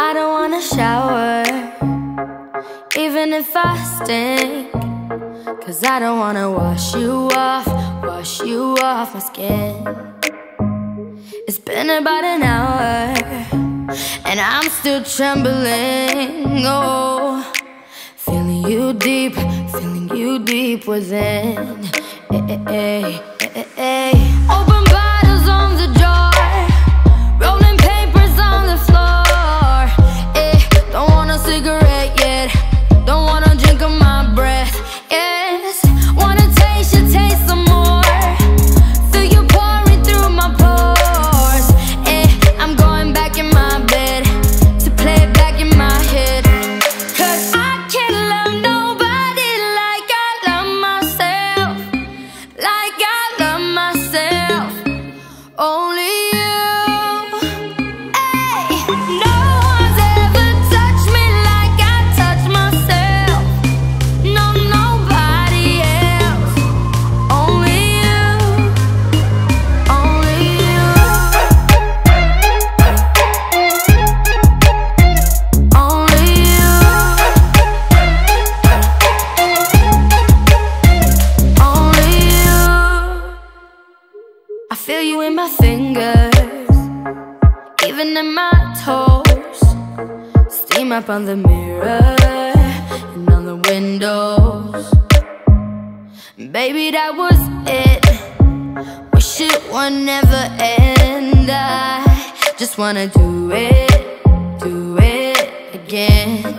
I don't wanna shower, even if I stink. Cause I don't wanna wash you off, wash you off my skin. It's been about an hour, and I'm still trembling. Oh, feeling you deep, feeling you deep within. Eh, eh, eh, oh, hey, hey, Open bottles In my fingers, even in my toes. Steam up on the mirror and on the windows. Baby, that was it. Wish it would never end. I just wanna do it, do it again.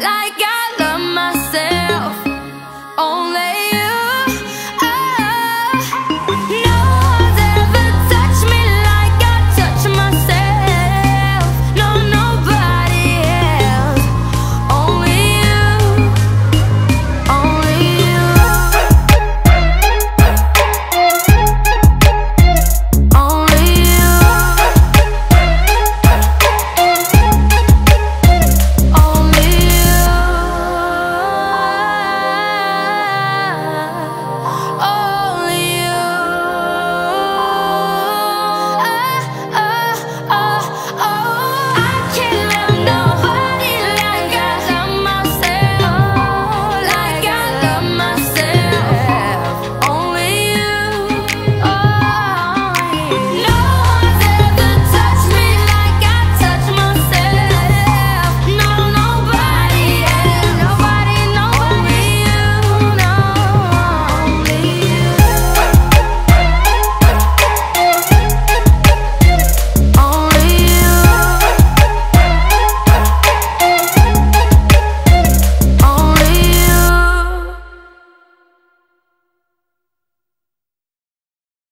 like I